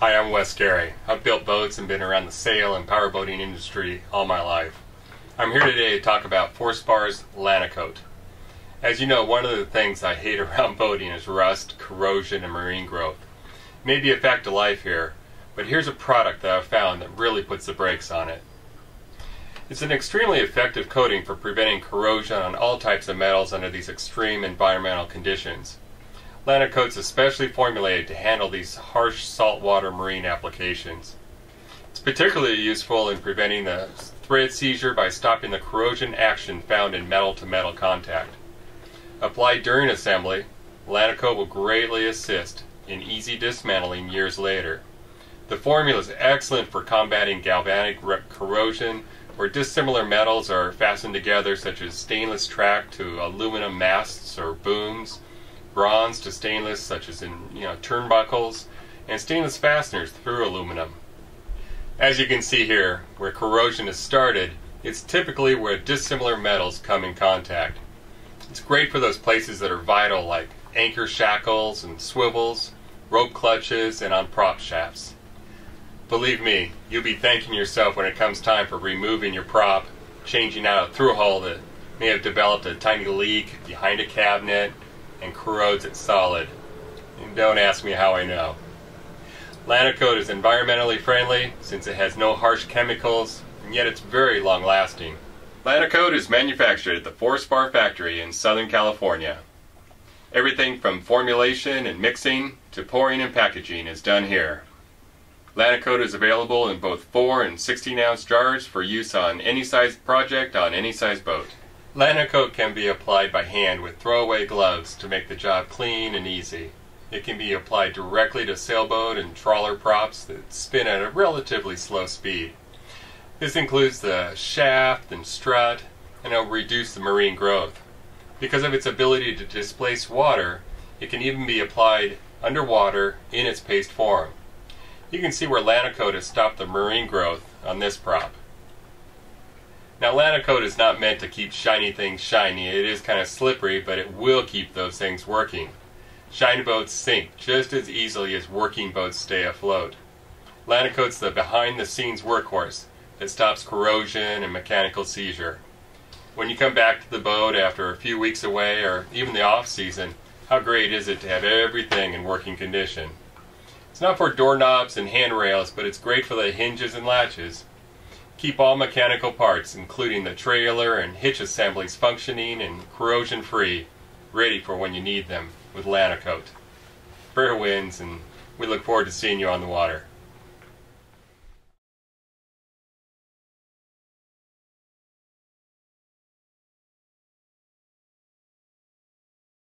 Hi, I'm Wes Gary. I've built boats and been around the sail and power boating industry all my life. I'm here today to talk about Forespar's LanoCote. As you know, one of the things I hate around boating is rust, corrosion, and marine growth. It may be a fact of life here, but here's a product that I've found that really puts the brakes on it. It's an extremely effective coating for preventing corrosion on all types of metals under these extreme environmental conditions. LanoCote's especially formulated to handle these harsh saltwater marine applications. It's particularly useful in preventing the thread seizure by stopping the corrosion action found in metal-to-metal contact. Applied during assembly, LanoCote will greatly assist in easy dismantling years later. The formula is excellent for combating galvanic corrosion where dissimilar metals are fastened together such as stainless track to aluminum masts or booms, bronze to stainless such as in you know turnbuckles, and stainless fasteners through aluminum. As you can see here, where corrosion has started, it's typically where dissimilar metals come in contact. It's great for those places that are vital like anchor shackles and swivels, rope clutches, and on prop shafts. Believe me, you'll be thanking yourself when it comes time for removing your prop, changing out a through hull that may have developed a tiny leak behind a cabinet and corrodes it solid. And don't ask me how I know. LanoCote is environmentally friendly since it has no harsh chemicals, and yet it's very long lasting. LanoCote is manufactured at the Forespar factory in Southern California. Everything from formulation and mixing to pouring and packaging is done here. LanoCote is available in both 4 and 16 ounce jars for use on any size project on any size boat. LanoCote can be applied by hand with throwaway gloves to make the job clean and easy. It can be applied directly to sailboat and trawler props that spin at a relatively slow speed. This includes the shaft and strut, and it will reduce the marine growth. Because of its ability to displace water, it can even be applied underwater in its paste form. You can see where LanoCote has stopped the marine growth on this prop. Now LanoCote is not meant to keep shiny things shiny. It is kind of slippery, but it will keep those things working. Shiny boats sink just as easily as working boats stay afloat. LanoCote's the behind-the-scenes workhorse that stops corrosion and mechanical seizure. When you come back to the boat after a few weeks away or even the off-season, how great is it to have everything in working condition? It's not for doorknobs and handrails, but it's great for the hinges and latches. Keep all mechanical parts, including the trailer and hitch assemblies, functioning and corrosion free, ready for when you need them with LanoCote. Fair winds, and we look forward to seeing you on the water.